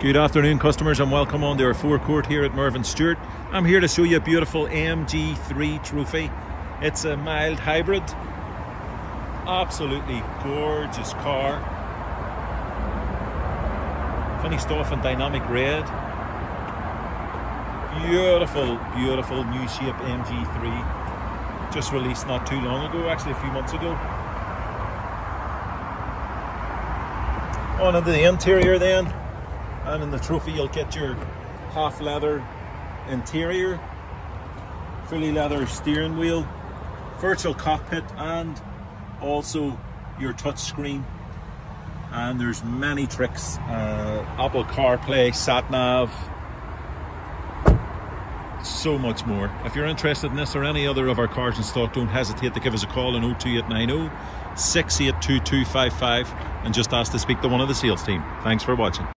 Good afternoon, customers, and welcome on to our forecourt here at Mervyn Stewart. I'm here to show you a beautiful MG3 trophy. It's a mild hybrid, absolutely gorgeous car. Finished off in dynamic red. Beautiful, beautiful new shape MG3. Just released not too long ago, actually a few months ago. On into the interior then and in the trophy you'll get your half leather interior fully leather steering wheel virtual cockpit and also your touch screen. And there's many tricks uh, Apple CarPlay, sat nav so much more. If you're interested in this or any other of our cars in stock don't hesitate to give us a call on 02890 682255 and just ask to speak to one of the sales team. Thanks for watching